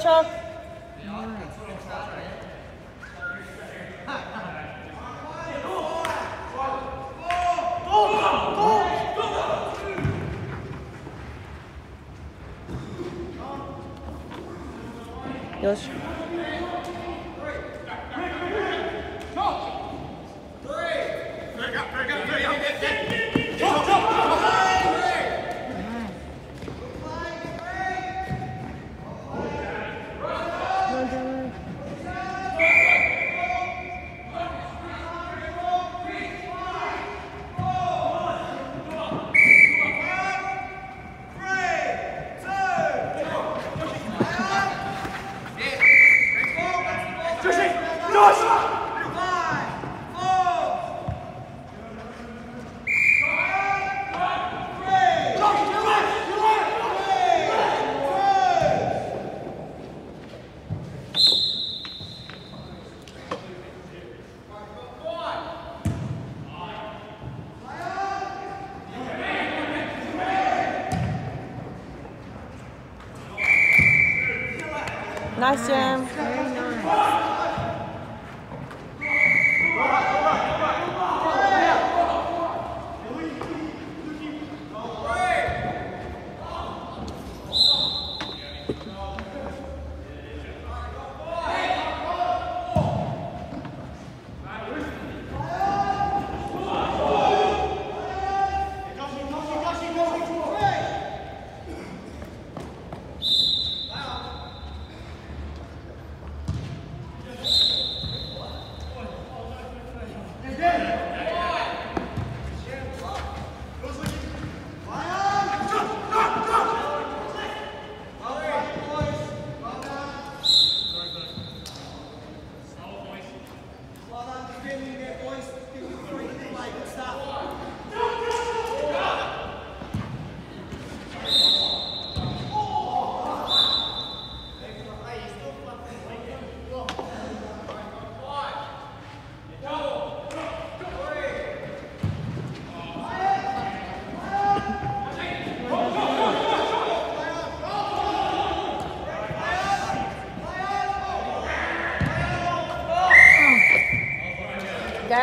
샷. 여섯. Nice, Chuck. Yosh. Nice,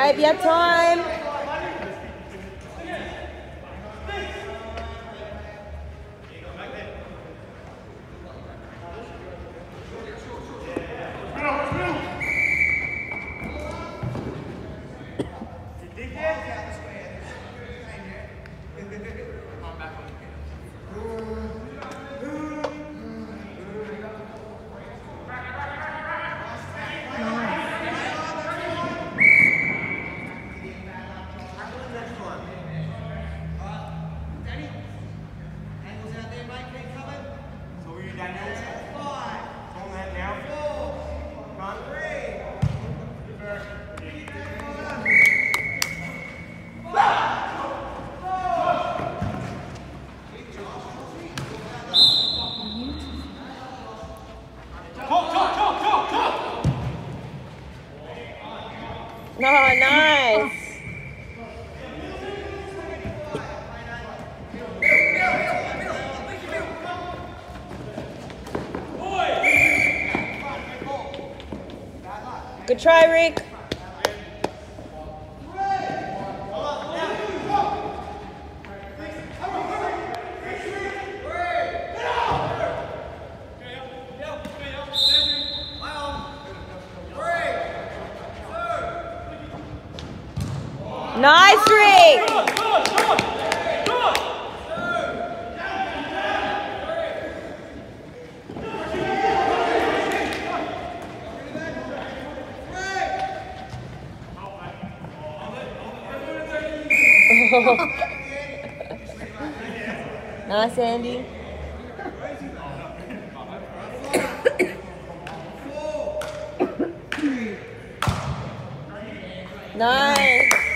Gabe, your time. Nice. Good try, Rick. Nice, Rick. nice, Andy. nice.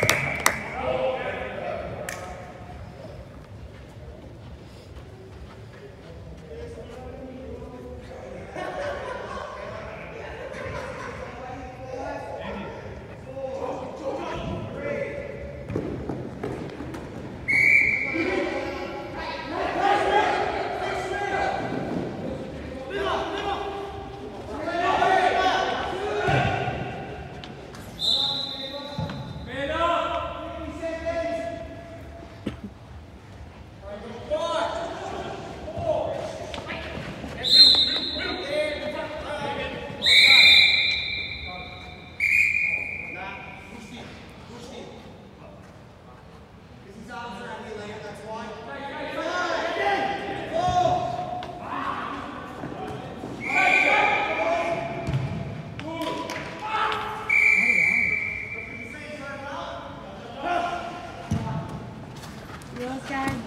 Shot.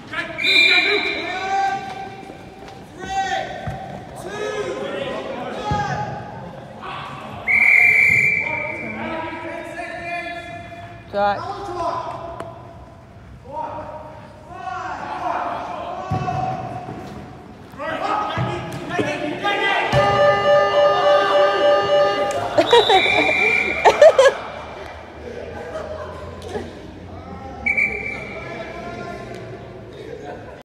Ha ha ha.